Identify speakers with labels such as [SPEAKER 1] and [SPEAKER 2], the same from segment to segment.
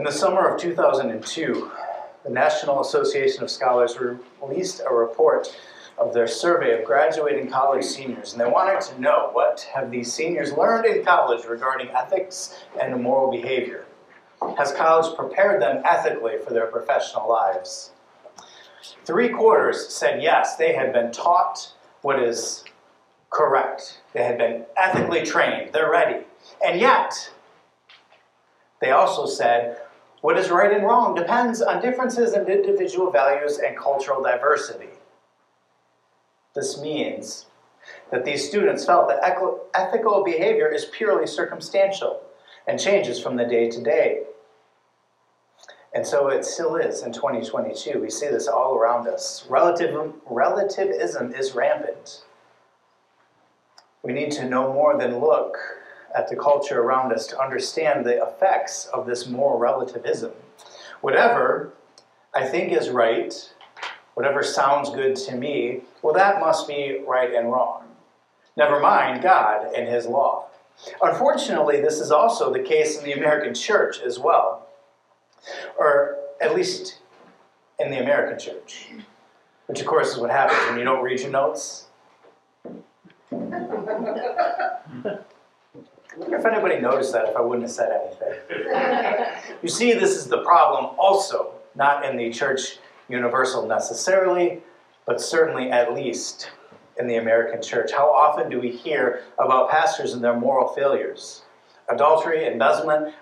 [SPEAKER 1] In the summer of 2002, the National Association of Scholars released a report of their survey of graduating college seniors, and they wanted to know what have these seniors learned in college regarding ethics and moral behavior. Has college prepared them ethically for their professional lives? Three quarters said yes, they had been taught what is correct. They had been ethically trained, they're ready. And yet, they also said what is right and wrong depends on differences in individual values and cultural diversity. This means that these students felt that ethical behavior is purely circumstantial and changes from the day to day. And so it still is in 2022. We see this all around us. Relativ relativism is rampant. We need to know more than look at the culture around us to understand the effects of this moral relativism. Whatever I think is right, whatever sounds good to me, well, that must be right and wrong. Never mind God and His law. Unfortunately, this is also the case in the American church as well, or at least in the American church, which of course is what happens when you don't read your notes. I wonder if anybody noticed that if I wouldn't have said anything. you see, this is the problem also, not in the church universal necessarily, but certainly at least in the American church. How often do we hear about pastors and their moral failures? Adultery, embezzlement,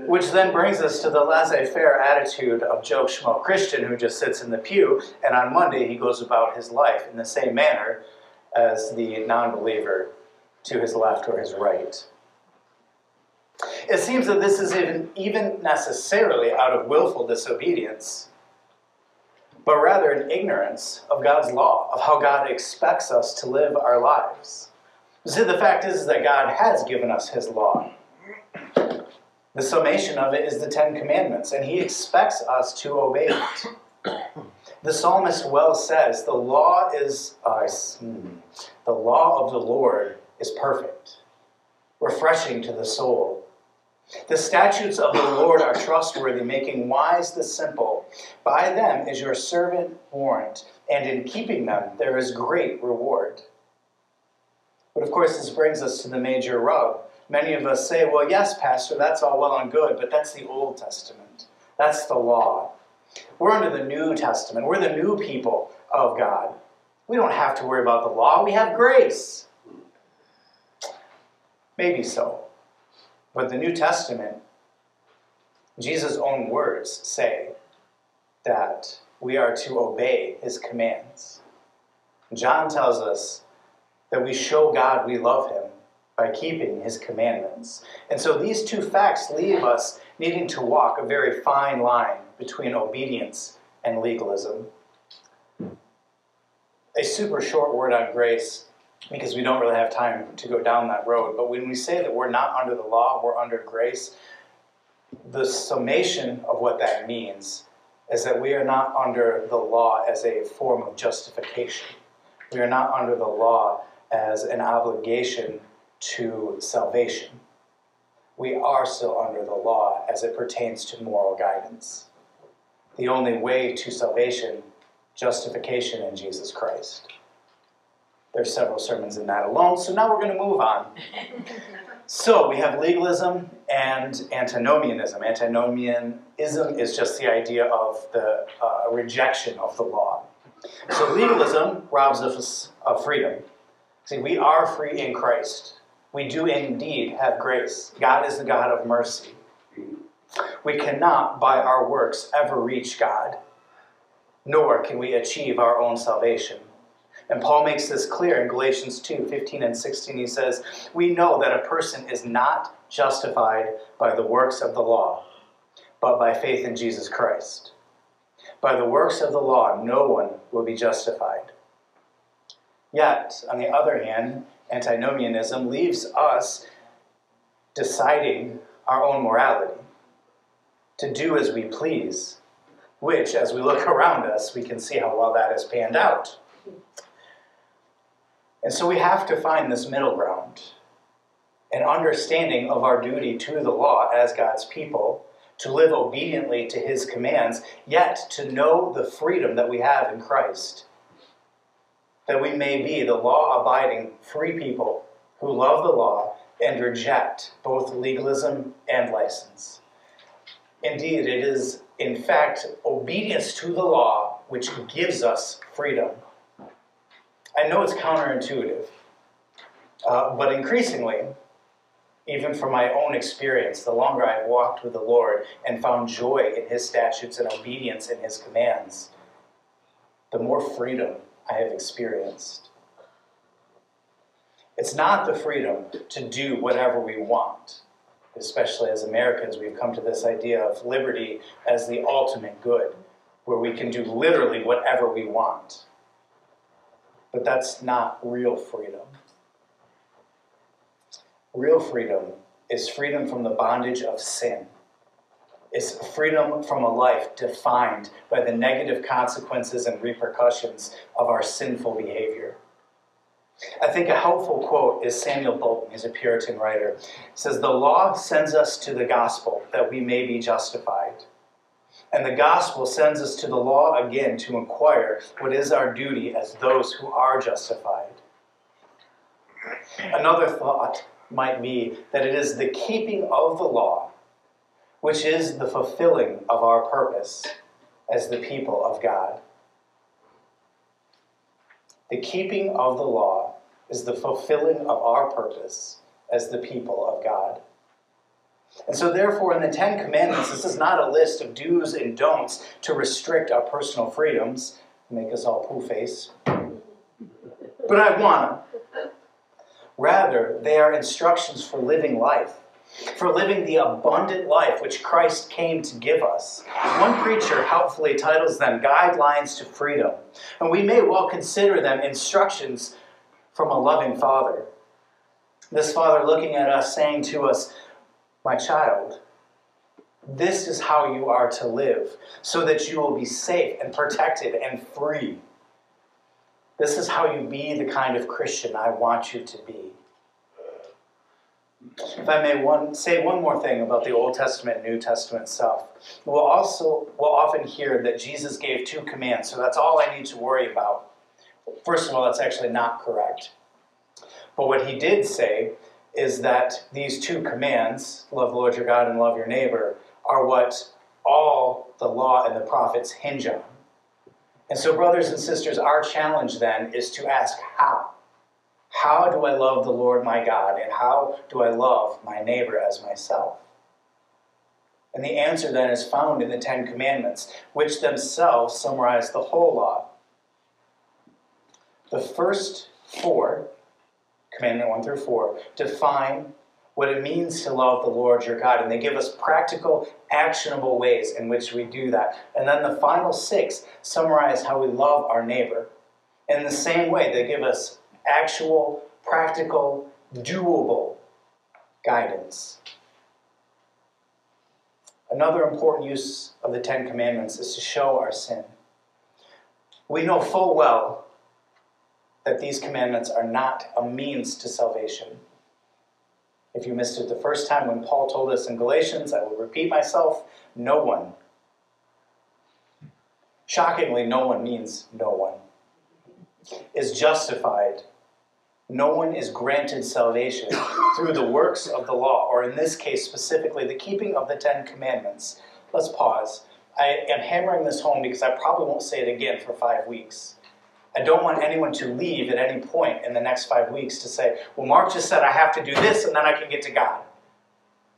[SPEAKER 1] which then brings us to the laissez-faire attitude of Joe Schmo Christian, who just sits in the pew, and on Monday he goes about his life in the same manner as the non-believer to his left or his right. It seems that this is even, even necessarily out of willful disobedience, but rather in ignorance of God's law, of how God expects us to live our lives. See, the fact is, is that God has given us His law. The summation of it is the Ten Commandments, and He expects us to obey it. The psalmist well says, "The law is uh, the law of the Lord is perfect, refreshing to the soul." The statutes of the Lord are trustworthy, making wise the simple. By them is your servant warned, and in keeping them there is great reward. But of course, this brings us to the major rub. Many of us say, well, yes, Pastor, that's all well and good, but that's the Old Testament. That's the law. We're under the New Testament. We're the new people of God. We don't have to worry about the law. We have grace. Maybe so. But the New Testament, Jesus' own words say that we are to obey his commands. John tells us that we show God we love him by keeping his commandments. And so these two facts leave us needing to walk a very fine line between obedience and legalism. A super short word on grace because we don't really have time to go down that road. But when we say that we're not under the law, we're under grace, the summation of what that means is that we are not under the law as a form of justification. We are not under the law as an obligation to salvation. We are still under the law as it pertains to moral guidance. The only way to salvation, justification in Jesus Christ. There's several sermons in that alone, so now we're going to move on. so we have legalism and antinomianism. Antinomianism is just the idea of the uh, rejection of the law. So legalism robs us of freedom. See, we are free in Christ. We do indeed have grace. God is the God of mercy. We cannot, by our works, ever reach God, nor can we achieve our own salvation. And Paul makes this clear in Galatians 2 15 and 16. He says, We know that a person is not justified by the works of the law, but by faith in Jesus Christ. By the works of the law, no one will be justified. Yet, on the other hand, antinomianism leaves us deciding our own morality, to do as we please, which, as we look around us, we can see how well that has panned out. And so we have to find this middle ground, an understanding of our duty to the law as God's people, to live obediently to his commands, yet to know the freedom that we have in Christ. That we may be the law abiding free people who love the law and reject both legalism and license. Indeed, it is, in fact, obedience to the law which gives us freedom. I know it's counterintuitive, uh, but increasingly, even from my own experience, the longer I've walked with the Lord and found joy in His statutes and obedience in His commands, the more freedom I have experienced. It's not the freedom to do whatever we want. Especially as Americans, we've come to this idea of liberty as the ultimate good, where we can do literally whatever we want. But that's not real freedom. Real freedom is freedom from the bondage of sin. It's freedom from a life defined by the negative consequences and repercussions of our sinful behavior. I think a helpful quote is Samuel Bolton, he's a Puritan writer. He says, The law sends us to the gospel that we may be justified. And the gospel sends us to the law again to inquire what is our duty as those who are justified. Another thought might be that it is the keeping of the law which is the fulfilling of our purpose as the people of God. The keeping of the law is the fulfilling of our purpose as the people of God. And so, therefore, in the Ten Commandments, this is not a list of do's and don'ts to restrict our personal freedoms, make us all poo face. But I want them. Rather, they are instructions for living life, for living the abundant life which Christ came to give us. One preacher helpfully titles them Guidelines to Freedom, and we may well consider them instructions from a loving Father. This Father looking at us, saying to us, My child, this is how you are to live, so that you will be safe and protected and free. This is how you be the kind of Christian I want you to be. If I may one, say one more thing about the Old Testament New Testament stuff. We'll also we'll often hear that Jesus gave two commands, so that's all I need to worry about. First of all, that's actually not correct. But what he did say is that these two commands, love the Lord your God and love your neighbor, are what all the law and the prophets hinge on. And so, brothers and sisters, our challenge then is to ask how. How do I love the Lord my God, and how do I love my neighbor as myself? And the answer then is found in the Ten Commandments, which themselves summarize the whole law. The first four, Commandment 1 through 4, define what it means to love the Lord your God, and they give us practical, actionable ways in which we do that. And then the final six summarize how we love our neighbor. In the same way, they give us actual, practical, doable guidance. Another important use of the Ten Commandments is to show our sin. We know full well that these commandments are not a means to salvation. If you missed it the first time when Paul told us in Galatians, I will repeat myself no one. Shockingly, no one means no one. Is justified no one is granted salvation through the works of the law, or in this case specifically, the keeping of the Ten Commandments. Let's pause. I am hammering this home because I probably won't say it again for five weeks. I don't want anyone to leave at any point in the next five weeks to say, well, Mark just said I have to do this and then I can get to God.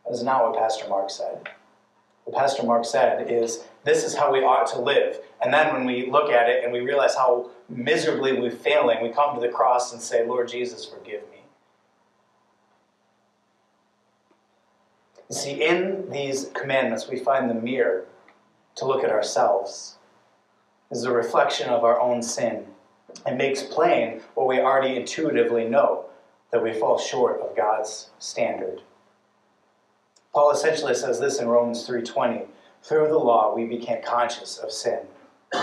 [SPEAKER 1] That is not what Pastor Mark said. What Pastor Mark said is, this is how we ought to live. And then when we look at it and we realize how miserably we're failing, we come to the cross and say, Lord Jesus, forgive me. You see, in these commandments, we find the mirror to look at ourselves. This is a reflection of our own sin. It makes plain what we already intuitively know that we fall short of God's standard. Paul essentially says this in Romans 3:20, through the law we became conscious of sin.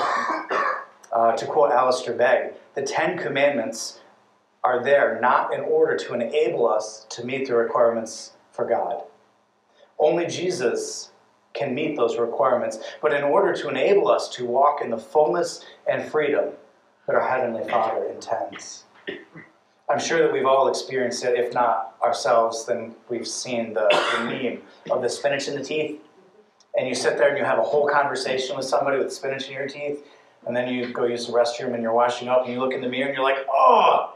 [SPEAKER 1] Uh, to quote Alistair Begg, the Ten Commandments are there not in order to enable us to meet the requirements for God. Only Jesus can meet those requirements. But in order to enable us to walk in the fullness and freedom that our Heavenly Father intends. I'm sure that we've all experienced it, if not ourselves, then we've seen the, the meme of the spinach in the teeth. And you sit there and you have a whole conversation with somebody with spinach in your teeth, and then you go use the restroom and you're washing up and you look in the mirror and you're like, oh,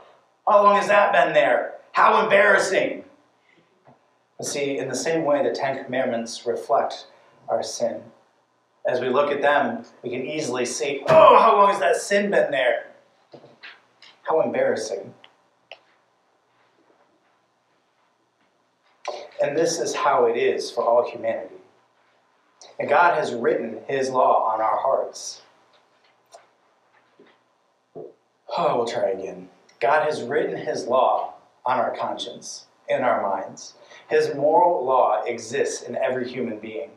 [SPEAKER 1] how long has that been there? How embarrassing. See, in the same way, the Ten Commandments reflect our sin. As we look at them, we can easily see, oh, how long has that sin been there? How embarrassing. And this is how it is for all humanity. And God has written His law on our hearts. Oh, we'll try again. God has written His law on our conscience, in our minds. His moral law exists in every human being.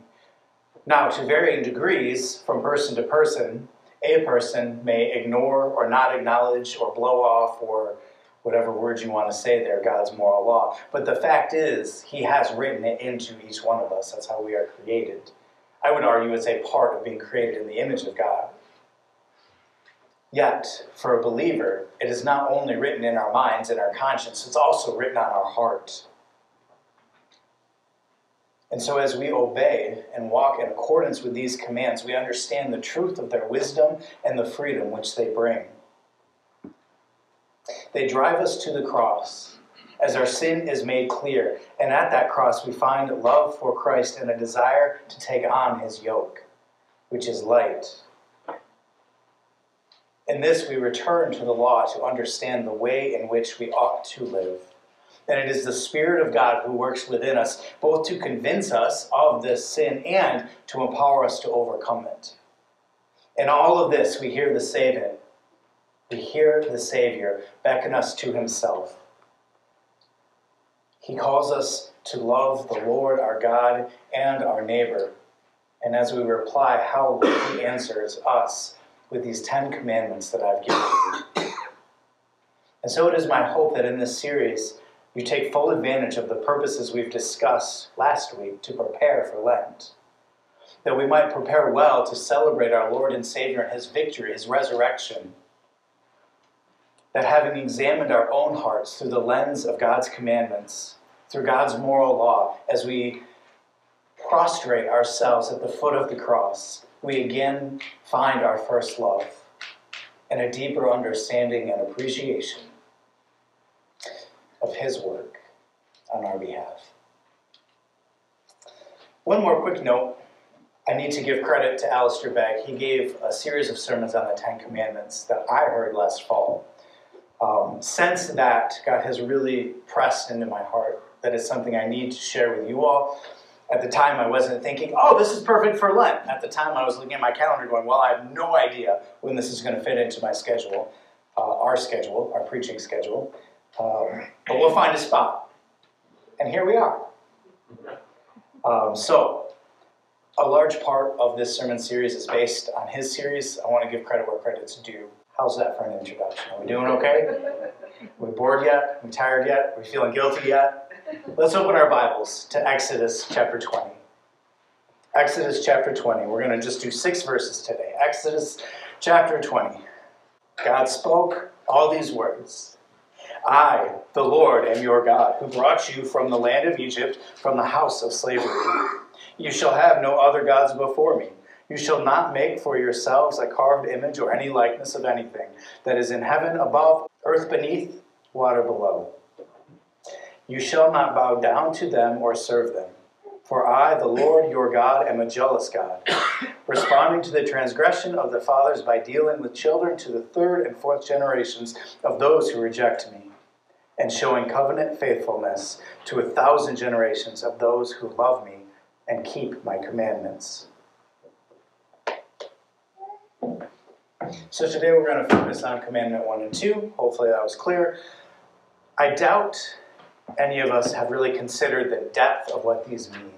[SPEAKER 1] Now, to varying degrees, from person to person, a person may ignore or not acknowledge or blow off or whatever words you want to say there, God's moral law. But the fact is, He has written it into each one of us. That's how we are created. I would argue it's a part of being created in the image of God. Yet, for a believer, it is not only written in our minds and our conscience, it's also written on our heart. And so, as we obey and walk in accordance with these commands, we understand the truth of their wisdom and the freedom which they bring. They drive us to the cross as our sin is made clear. And at that cross, we find love for Christ and a desire to take on his yoke, which is light. In this, we return to the law to understand the way in which we ought to live. And it is the Spirit of God who works within us, both to convince us of this sin and to empower us to overcome it. In all of this, we hear the Savior. We hear the Savior beckon us to Himself. He calls us to love the Lord our God and our neighbor. And as we reply, how He answers us with these Ten Commandments that I've given you. And so it is my hope that in this series, you take full advantage of the purposes we've discussed last week to prepare for Lent. That we might prepare well to celebrate our Lord and Savior and His victory, His resurrection. That having examined our own hearts through the lens of God's commandments, through God's moral law, as we prostrate ourselves at the foot of the cross, we again find our first love and a deeper understanding and appreciation of His work on our behalf. One more quick note. I need to give credit to Alistair Begg. He gave a series of sermons on the Ten Commandments that I heard last fall. Um, since that, God has really pressed into my heart that it's something I need to share with you all. At the time, I wasn't thinking, oh, this is perfect for Lent. At the time, I was looking at my calendar going, well, I have no idea when this is going to fit into my schedule, uh, our schedule, our preaching schedule. Um, but we'll find a spot. And here we are. Um, so, a large part of this sermon series is based on his series. I want to give credit where credit's due. How's that for an introduction? Are we doing okay? we bored yet? we tired yet? we feeling guilty yet? Let's open our Bibles to Exodus chapter 20. Exodus chapter 20. We're going to just do six verses today. Exodus chapter 20. God spoke all these words I, the Lord, am your God, who brought you from the land of Egypt, from the house of slavery. You shall have no other gods before me. You shall not make for yourselves a carved image or any likeness of anything that is in heaven above, earth beneath, water below. You shall not bow down to them or serve them. For I, the Lord your God, am a jealous God, responding to the transgression of the fathers by dealing with children to the third and fourth generations of those who reject me, and showing covenant faithfulness to a thousand generations of those who love me and keep my commandments. So today we're going to focus on commandment 1 and 2. Hopefully that was clear. I doubt any of us have really considered the depth of what these mean.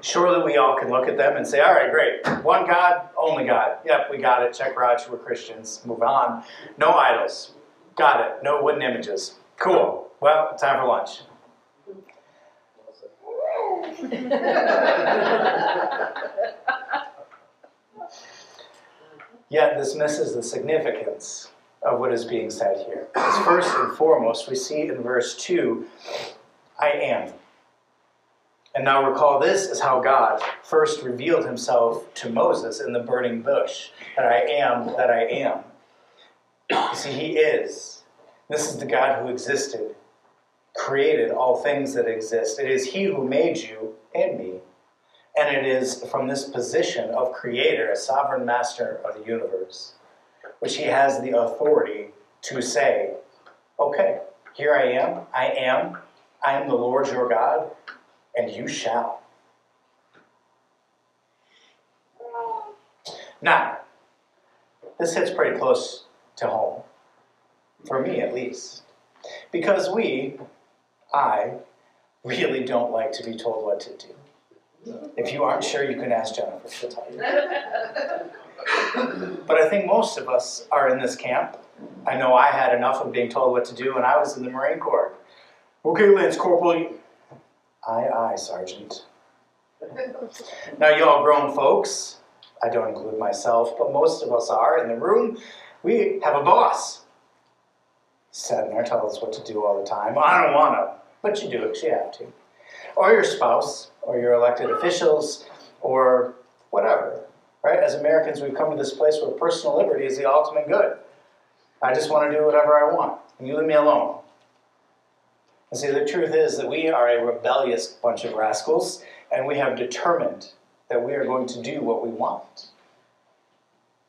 [SPEAKER 1] Surely we all can look at them and say, all right, great. One God, only God. Yep, we got it. Check Raj, we're Christians. Move on. No idols. Got it. No wooden images. Cool. Well, time for lunch. Yet this misses the significance of what is being said here. Because first and foremost, we see in verse 2, I am. And now recall this is how God first revealed himself to Moses in the burning bush that I am that I am. You see, he is. This is the God who existed, created all things that exist. It is he who made you and me. And it is from this position of creator, a sovereign master of the universe, which he has the authority to say, okay, here I am, I am, I am the Lord your God, and you shall. Now, this hits pretty close to home, for me at least, because we, I, really don't like to be told what to do. If you aren't sure, you can ask Jennifer, she'll tell you. but I think most of us are in this camp. I know I had enough of being told what to do when I was in the Marine Corps. Okay, Lance Corporal, Aye, aye, Sergeant. now, you all grown folks, I don't include myself, but most of us are in the room, we have a boss. There tells us what to do all the time. I don't want to, but you do it, you have to. Or your spouse, or your elected officials, or whatever. Right? As Americans, we've come to this place where personal liberty is the ultimate good. I just want to do whatever I want, and you leave me alone. And see, the truth is that we are a rebellious bunch of rascals, and we have determined that we are going to do what we want.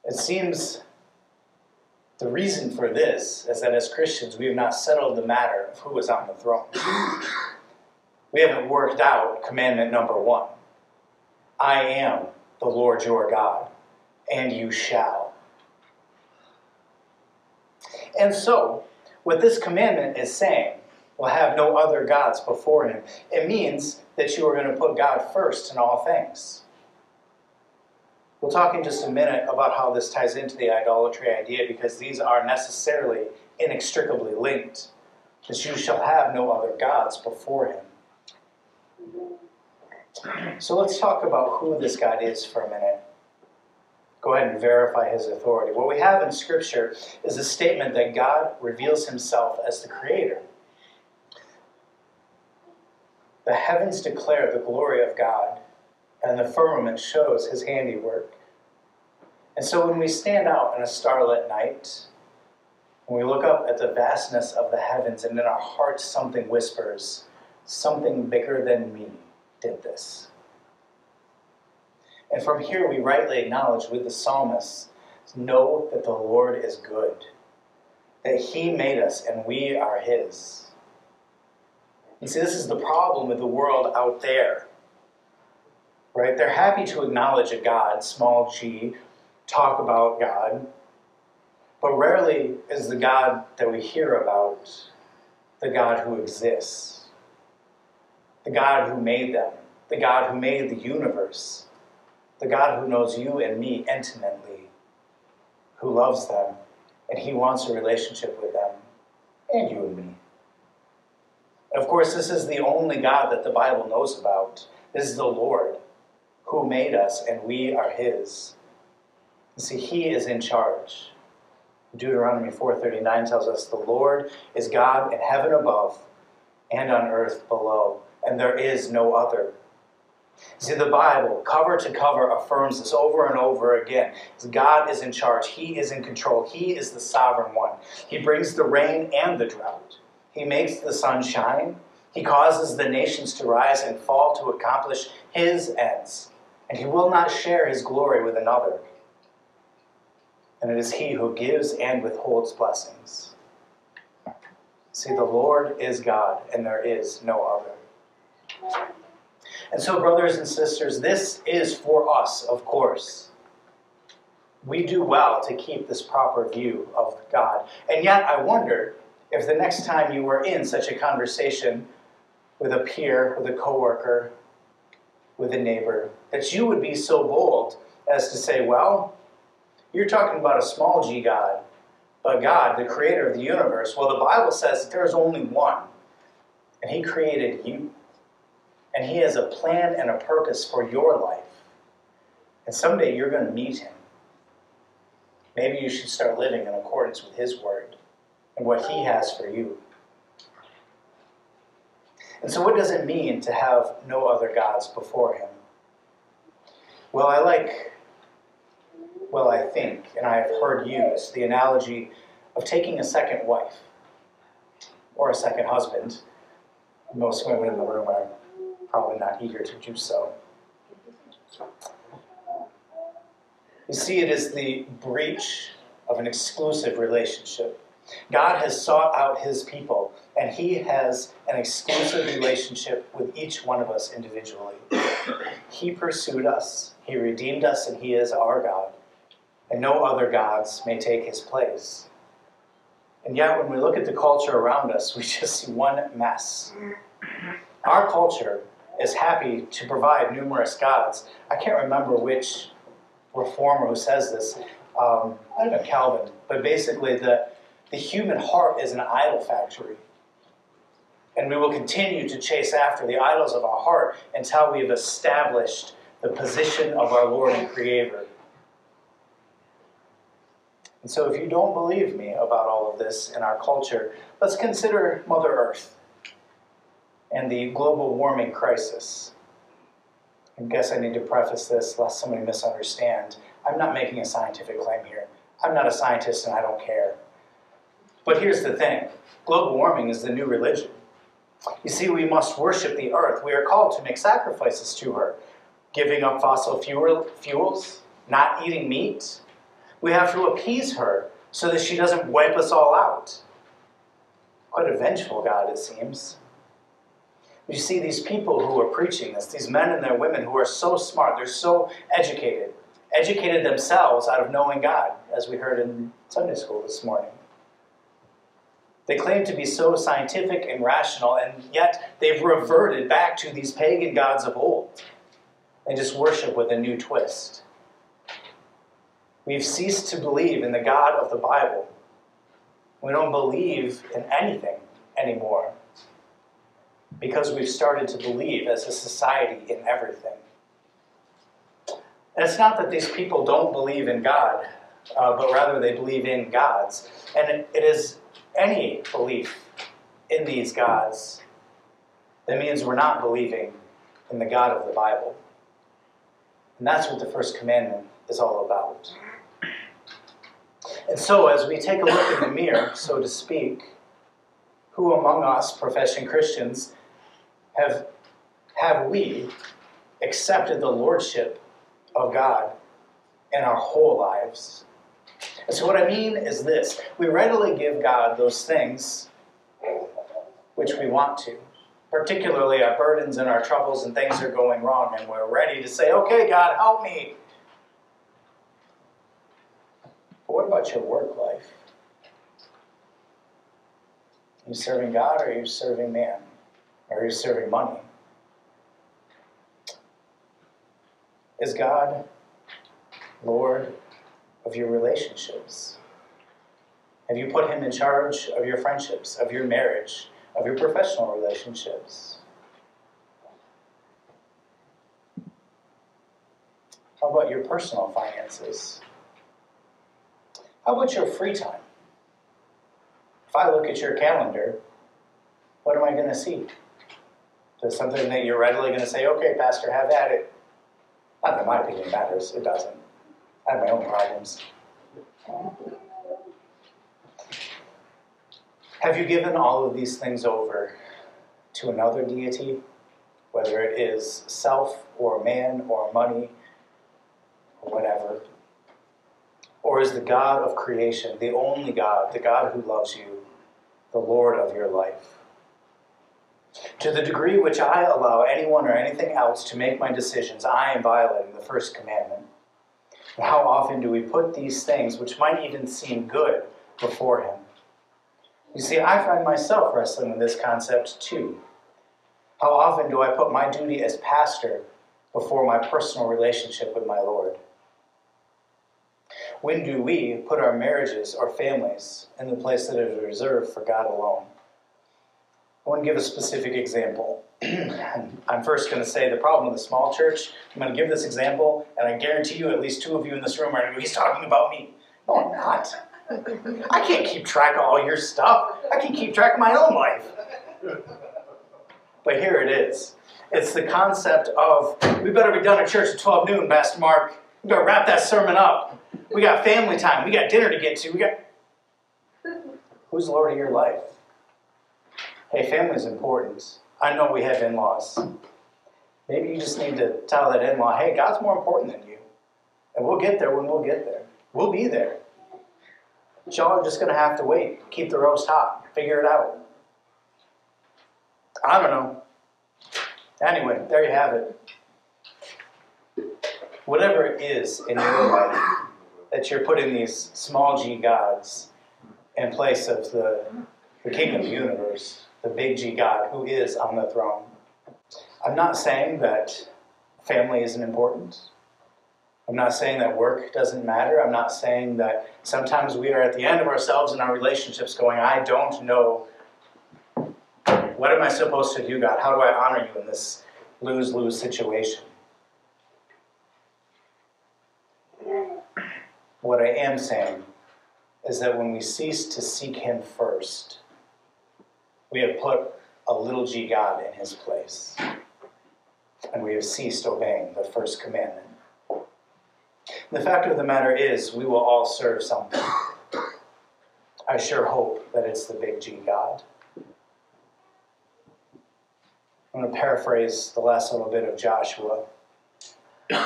[SPEAKER 1] It seems the reason for this is that as Christians, we have not settled the matter of who is on the throne. We haven't worked out commandment number one I am the Lord your God, and you shall. And so, what this commandment is saying will have no other gods before him. It means that you are going to put God first in all things. We'll talk in just a minute about how this ties into the idolatry idea because these are necessarily inextricably linked. That you shall have no other gods before him. So let's talk about who this God is for a minute. Go ahead and verify his authority. What we have in Scripture is a statement that God reveals himself as the Creator. The heavens declare the glory of God, and the firmament shows his handiwork. And so when we stand out in a starlit night, when we look up at the vastness of the heavens, and in our hearts something whispers, something bigger than me did this. And from here we rightly acknowledge with the psalmist, know that the Lord is good, that he made us and we are his. You see, this is the problem with the world out there. Right? They're happy to acknowledge a God, small g, talk about God, but rarely is the God that we hear about the God who exists, the God who made them, the God who made the universe, the God who knows you and me intimately, who loves them, and He wants a relationship with them, and you and me. Of course, this is the only God that the Bible knows about. This is the Lord who made us, and we are His. You see, He is in charge. Deuteronomy 4:39 tells us the Lord is God in heaven above and on earth below, and there is no other. See, the Bible, cover to cover, affirms this over and over again. God is in charge. He is in control. He is the sovereign one. He brings the rain and the drought. He makes the sun shine. He causes the nations to rise and fall to accomplish his ends. And he will not share his glory with another. And it is he who gives and withholds blessings. See, the Lord is God, and there is no other. And so, brothers and sisters, this is for us, of course. We do well to keep this proper view of God. And yet, I wonder if the next time you were in such a conversation with a peer, with a coworker, with a neighbor, that you would be so bold as to say, well, you're talking about a small g God, but God, the creator of the universe. Well, the Bible says that there's only one, and he created you. And He has a plan and a purpose for your life. And someday you're going to meet Him. Maybe you should start living in accordance with His Word and what He has for you. And so, what does it mean to have no other gods before Him? Well, I like, well, I think, and I have heard used the analogy of taking a second wife or a second husband. Most women in the room are probably not eager to do so. You see, it is the breach of an exclusive relationship. God has sought out his people, and he has an exclusive relationship with each one of us individually. He pursued us, he redeemed us, and he is our God. And no other gods may take his place. And yet, when we look at the culture around us, we just see one mess. Our culture is happy to provide numerous gods. I can't remember which reformer who says this, um, I don't know, Calvin, but basically, the, the human heart is an idol factory. And we will continue to chase after the idols of our heart until we have established the position of our Lord and Creator. And so, if you don't believe me about all of this in our culture, let's consider Mother Earth and the global warming crisis. I guess I need to preface this lest somebody misunderstand. I'm not making a scientific claim here. I'm not a scientist and I don't care. But here's the thing global warming is the new religion. You see, we must worship the earth. We are called to make sacrifices to her, giving up fossil fuel, fuels, not eating meat. We have to appease her so that she doesn't wipe us all out. Quite a vengeful God, it seems. You see these people who are preaching this, these men and their women who are so smart, they're so educated, educated themselves out of knowing God, as we heard in Sunday school this morning. They claim to be so scientific and rational, and yet they've reverted back to these pagan gods of old. and just worship with a new twist. We've ceased to believe in the God of the Bible. We don't believe in anything anymore because we've started to believe as a society in everything. And it's not that these people don't believe in God, uh, but rather they believe in gods. And it, it is any belief in these gods that means we're not believing in the God of the Bible. And that's what the first commandment is all about. And so, as we take a look in the mirror, so to speak, who among us, professing Christians, have, have we accepted the lordship of God in our whole lives? And so, what I mean is this we readily give God those things which we want to, particularly our burdens and our troubles and things are going wrong, and we're ready to say, Okay, God, help me. But what about your work life? Are you serving God or are you serving man? Or Are you serving money? Is God Lord of your relationships? Have you put Him in charge of your friendships, of your marriage, of your professional relationships? How about your personal finances? How about your free time? If I look at your calendar, what am I going to see? Is something that you're readily going to say, okay, Pastor, have at it? Not that my opinion matters, it doesn't. I have my own problems. Have you given all of these things over to another deity, whether it is self or man or money or whatever? Or is the God of creation, the only God, the God who loves you, the Lord of your life? To the degree which I allow anyone or anything else to make my decisions, I am violating the first commandment. How often do we put these things, which might even seem good, before Him? You see, I find myself wrestling with this concept too. How often do I put my duty as pastor before my personal relationship with my Lord? When do we put our marriages or families in the place that is reserved for God alone? I want to give a specific example. I'm first going to say the problem with the small church. I'm going to give this example, and I guarantee you, at least two of you in this room are going to go, He's talking about me. No, I'm not. I can't keep track of all your stuff. I can keep track of my own life. But here it is. It's the concept of we better be done at church at 12 noon, Pastor Mark. We better wrap that sermon up. We got family time. We got dinner to get to. We got. Who's Lord of your life? Hey, family's important. I know we have in laws. Maybe you just need to tell that in law, hey, God's more important than you. And we'll get there when we'll get there. We'll be there. Y'all are just going to have to wait. Keep the roast hot. Figure it out. I don't know. Anyway, there you have it. Whatever it is in your life that you're putting these small g gods in place of the, the king of the universe, the big G God who is on the throne. I'm not saying that family isn't important. I'm not saying that work doesn't matter. I'm not saying that sometimes we are at the end of ourselves in our relationships going, I don't know. What am I supposed to do, God? How do I honor you in this lose lose situation? What I am saying is that when we cease to seek Him first, we have put a little g God in His place, and we have ceased obeying the first commandment. The fact of the matter is, we will all serve something. I sure hope that it's the big G God. I'm going to paraphrase the last little bit of Joshua.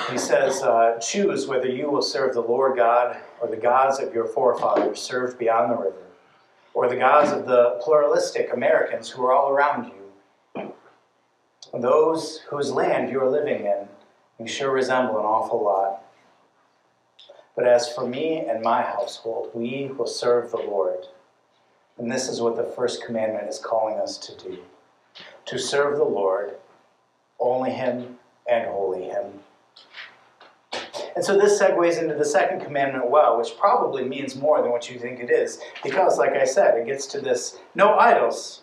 [SPEAKER 1] He says, uh, Choose whether you will serve the Lord God or the gods of your forefathers served beyond the river, or the gods of the pluralistic Americans who are all around you. Those whose land you are living in, you sure resemble an awful lot. But as for me and my household, we will serve the Lord. And this is what the first commandment is calling us to do to serve the Lord, only Him and wholly Him. And so this segues into the second commandment well, which probably means more than what you think it is. Because, like I said, it gets to this no idols.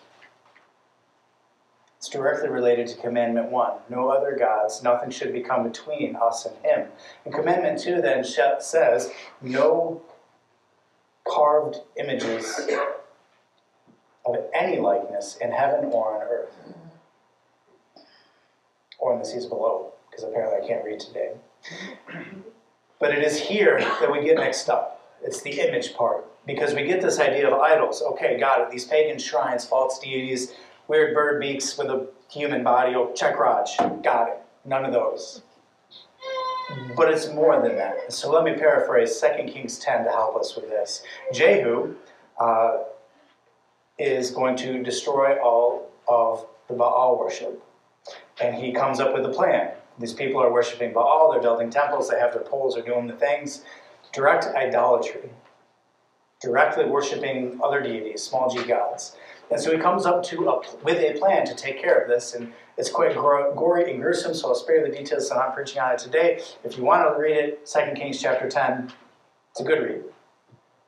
[SPEAKER 1] It's directly related to commandment one no other gods, nothing should become between us and him. And commandment two then says no carved images of any likeness in heaven or on earth, or in the seas below, because apparently I can't read today. But it is here that we get mixed up. It's the image part, because we get this idea of idols. Okay, got it. These pagan shrines, false deities, weird bird beaks with a human body. Oh, check Raj. Got it. None of those. But it's more than that. So let me paraphrase 2 Kings 10 to help us with this. Jehu uh, is going to destroy all of the Baal worship. And he comes up with a plan. These people are worshiping Baal, they're building temples, they have their poles, they're doing the things. Direct idolatry. Directly worshiping other deities, small g gods. And so he comes up to a, with a plan to take care of this, and it's quite gory and gruesome, so I'll spare the details, I'm not preaching on it today. If you want to read it, 2 Kings chapter 10, it's a good read.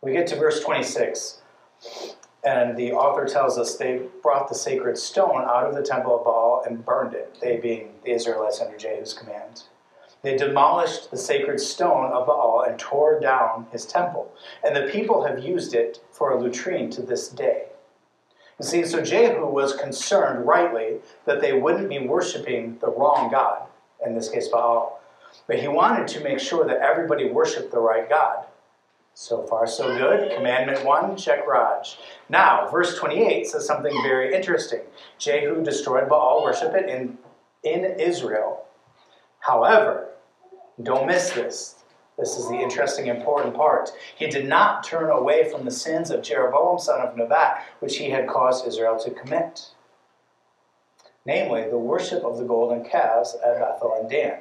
[SPEAKER 1] We get to verse 26. And the author tells us they brought the sacred stone out of the temple of Baal and burned it, they being the Israelites under Jehu's command. They demolished the sacred stone of Baal and tore down his temple. And the people have used it for a latrine to this day. You see, so Jehu was concerned, rightly, that they wouldn't be worshiping the wrong God, in this case Baal. But he wanted to make sure that everybody worshiped the right God. So far, so good. Commandment one, check Raj. Now, verse 28 says something very interesting. Jehu destroyed Baal worship it in, in Israel. However, don't miss this. This is the interesting, important part. He did not turn away from the sins of Jeroboam, son of Nebat, which he had caused Israel to commit. Namely, the worship of the golden calves at Bethel and Dan.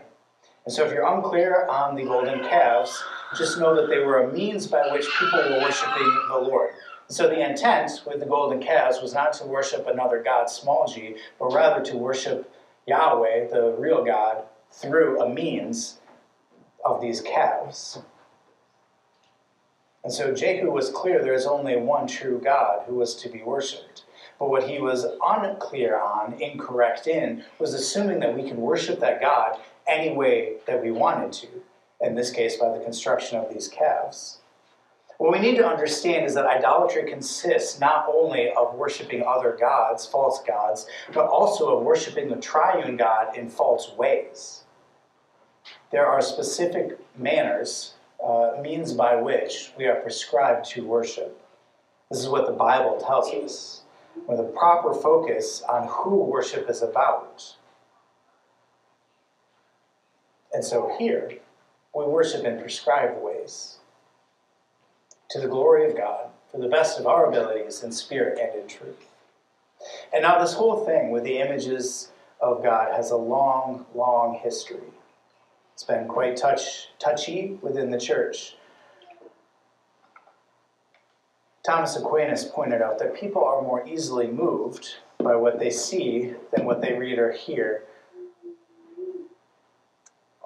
[SPEAKER 1] And so, if you're unclear on the golden calves, just know that they were a means by which people were worshiping the Lord. So, the intent with the golden calves was not to worship another God, small g, but rather to worship Yahweh, the real God, through a means of these calves. And so Jehu was clear there is only one true God who was to be worshipped. But what he was unclear on, incorrect in, was assuming that we could worship that God any way that we wanted to, in this case by the construction of these calves. What we need to understand is that idolatry consists not only of worshiping other gods, false gods, but also of worshiping the triune God in false ways. There are specific manners, uh, means by which we are prescribed to worship. This is what the Bible tells us, with a proper focus on who worship is about. And so here, we worship in prescribed ways to the glory of God for the best of our abilities in spirit and in truth. And now, this whole thing with the images of God has a long, long history. It's been quite touch, touchy within the church. Thomas Aquinas pointed out that people are more easily moved by what they see than what they read or hear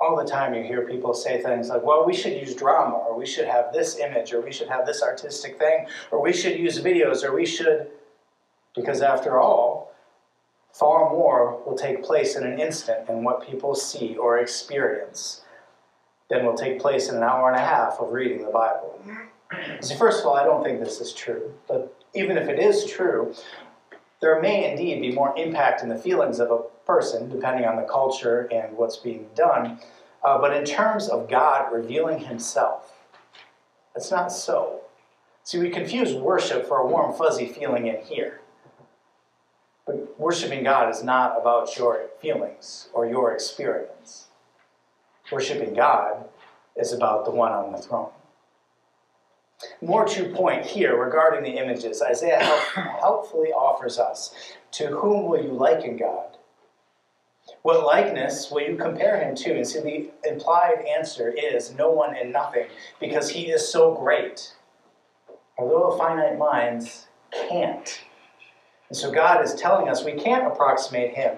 [SPEAKER 1] all the time you hear people say things like, well, we should use drama, or we should have this image, or we should have this artistic thing, or we should use videos, or we should, because after all, far more will take place in an instant in what people see or experience than will take place in an hour and a half of reading the Bible. So, first of all, I don't think this is true, but even if it is true, there may indeed be more impact in the feelings of a person, depending on the culture and what's being done. Uh, but in terms of God revealing himself, it's not so. See, we confuse worship for a warm, fuzzy feeling in here. But worshiping God is not about your feelings or your experience. Worshiping God is about the one on the throne. More to point here regarding the images, Isaiah helpfully offers us to whom will you liken God? What likeness will you compare him to? And so the implied answer is no one and nothing, because he is so great. Although finite minds can't. And so God is telling us we can't approximate him.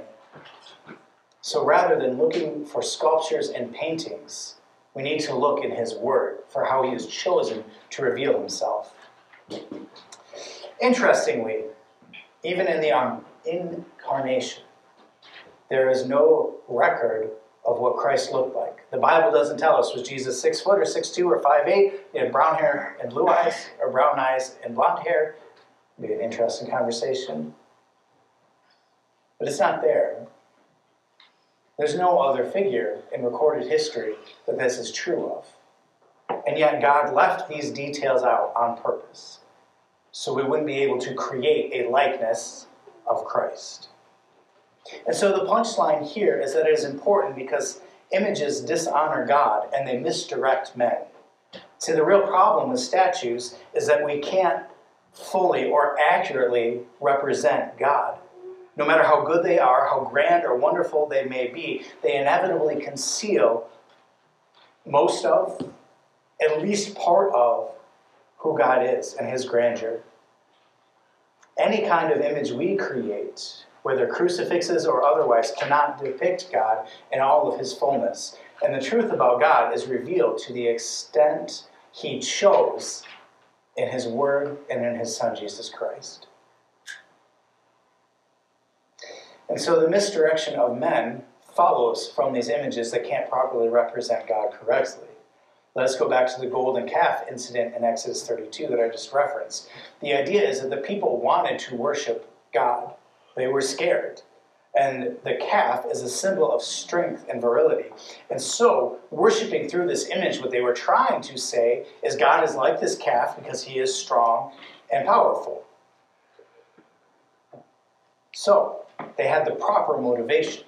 [SPEAKER 1] So rather than looking for sculptures and paintings, we need to look in his word for how he has chosen to reveal himself. Interestingly, even in the um, incarnation, there is no record of what Christ looked like. The Bible doesn't tell us was Jesus six foot or six two or five eight. He had brown hair and blue eyes, or brown eyes and blonde hair. It'd be an interesting conversation. But it's not there. There's no other figure in recorded history that this is true of. And yet, God left these details out on purpose so we wouldn't be able to create a likeness of Christ. And so, the punchline here is that it is important because images dishonor God and they misdirect men. See, the real problem with statues is that we can't fully or accurately represent God. No matter how good they are, how grand or wonderful they may be, they inevitably conceal most of, at least part of, who God is and His grandeur. Any kind of image we create, whether crucifixes or otherwise, cannot depict God in all of His fullness. And the truth about God is revealed to the extent He chose in His Word and in His Son, Jesus Christ. And so the misdirection of men follows from these images that can't properly represent God correctly. Let's go back to the golden calf incident in Exodus 32 that I just referenced. The idea is that the people wanted to worship God, they were scared. And the calf is a symbol of strength and virility. And so, worshiping through this image, what they were trying to say is God is like this calf because he is strong and powerful. So, they had the proper motivation.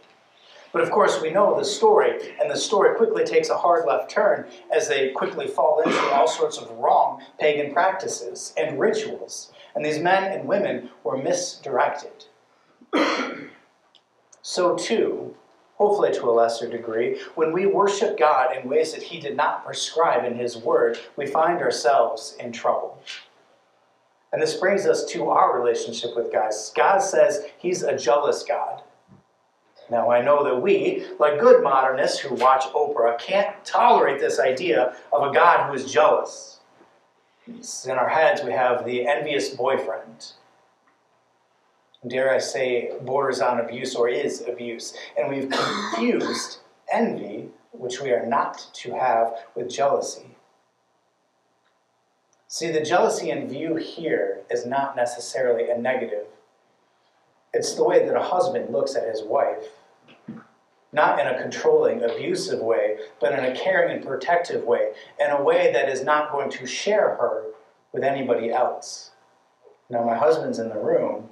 [SPEAKER 1] But of course, we know the story, and the story quickly takes a hard left turn as they quickly fall into all sorts of wrong pagan practices and rituals. And these men and women were misdirected. So, too, hopefully to a lesser degree, when we worship God in ways that He did not prescribe in His Word, we find ourselves in trouble. And this brings us to our relationship with God. God says He's a jealous God. Now, I know that we, like good modernists who watch Oprah, can't tolerate this idea of a God who is jealous. In our heads, we have the envious boyfriend. Dare I say, borders on abuse or is abuse. And we've confused envy, which we are not to have, with jealousy. See, the jealousy in view here is not necessarily a negative. It's the way that a husband looks at his wife, not in a controlling, abusive way, but in a caring and protective way, in a way that is not going to share her with anybody else. Now, my husband's in the room.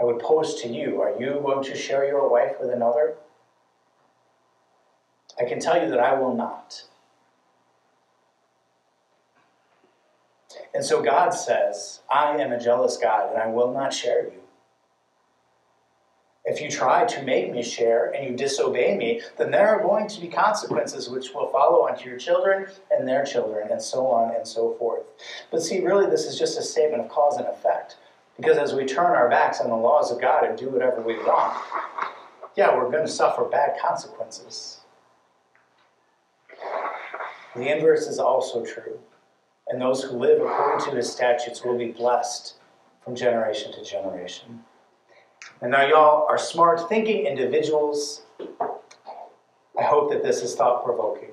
[SPEAKER 1] I would pose to you are you going to share your wife with another? I can tell you that I will not. And so God says, I am a jealous God and I will not share you. If you try to make me share and you disobey me, then there are going to be consequences which will follow onto your children and their children, and so on and so forth. But see, really, this is just a statement of cause and effect. Because as we turn our backs on the laws of God and do whatever we want, yeah, we're going to suffer bad consequences. The inverse is also true. And those who live according to his statutes will be blessed from generation to generation. And now, y'all are smart, thinking individuals. I hope that this is thought provoking.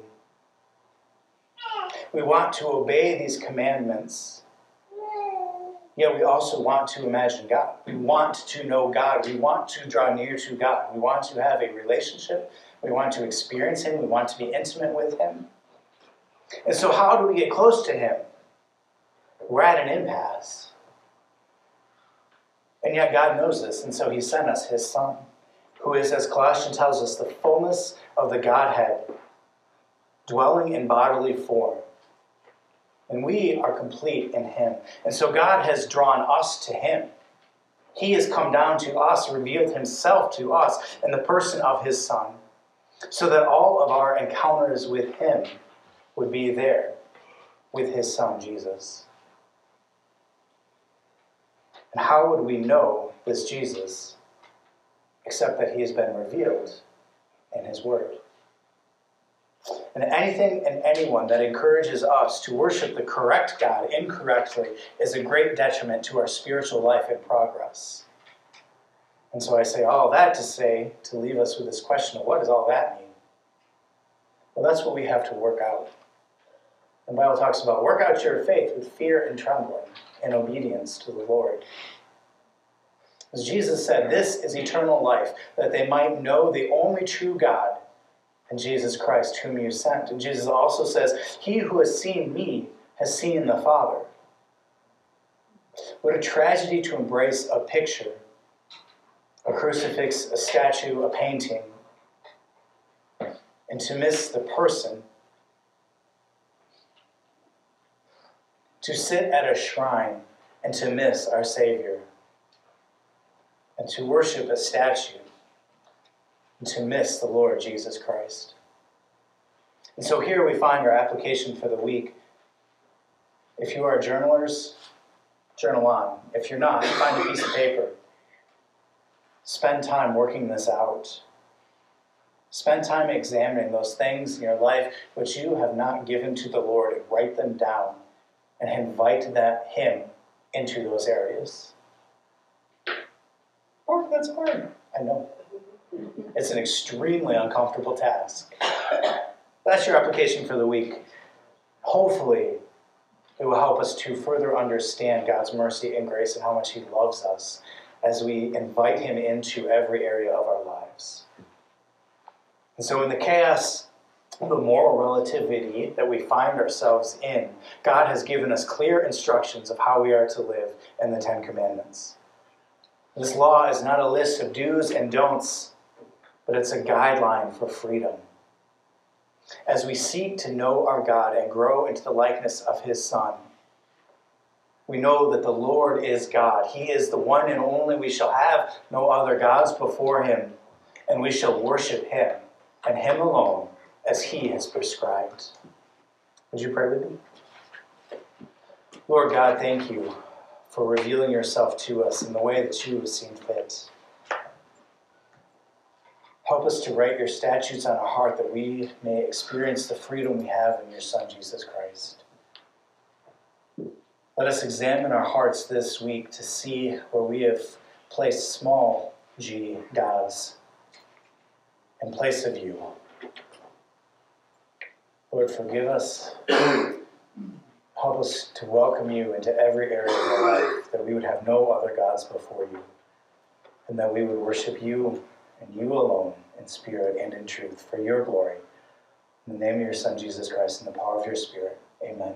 [SPEAKER 1] We want to obey these commandments, yet we also want to imagine God. We want to know God. We want to draw near to God. We want to have a relationship. We want to experience Him. We want to be intimate with Him. And so, how do we get close to Him? We're at an impasse. And yet God knows this, and so He sent us His Son, who is, as Colossians tells us, the fullness of the Godhead, dwelling in bodily form. And we are complete in Him. And so God has drawn us to Him. He has come down to us, revealed Himself to us in the person of His Son, so that all of our encounters with Him would be there with His Son, Jesus. And how would we know this Jesus except that he has been revealed in his word? And anything and anyone that encourages us to worship the correct God incorrectly is a great detriment to our spiritual life and progress. And so I say all that to say, to leave us with this question of what does all that mean? Well, that's what we have to work out. The Bible talks about work out your faith with fear and trembling and obedience to the Lord. As Jesus said, this is eternal life, that they might know the only true God and Jesus Christ, whom you sent. And Jesus also says, He who has seen me has seen the Father. What a tragedy to embrace a picture, a crucifix, a statue, a painting, and to miss the person to sit at a shrine and to miss our Savior, and to worship a statue, and to miss the Lord Jesus Christ. And so here we find our application for the week. If you are journalers, journal on. If you're not, find a piece of paper. Spend time working this out. Spend time examining those things in your life which you have not given to the Lord and write them down and invite that Him into those areas. Oh, that's hard. I know. It's an extremely uncomfortable task. That's your application for the week. Hopefully, it will help us to further understand God's mercy and grace and how much He loves us as we invite Him into every area of our lives. And so, in the chaos the moral relativity that we find ourselves in, God has given us clear instructions of how we are to live in the Ten Commandments. This law is not a list of do's and don'ts, but it's a guideline for freedom. As we seek to know our God and grow into the likeness of His Son, we know that the Lord is God. He is the one and only. We shall have no other gods before Him, and we shall worship Him and Him alone as He has prescribed. Would you pray with me? Lord God, thank you for revealing yourself to us in the way that you have seen fit. Help us to write your statutes on our heart that we may experience the freedom we have in your Son, Jesus Christ. Let us examine our hearts this week to see where we have placed small g gods in place of you. Lord, forgive us. Help us to welcome you into every area of our life, that we would have no other gods before you, and that we would worship you and you alone in spirit and in truth for your glory. In the name of your Son, Jesus Christ, and the power of your Spirit, amen.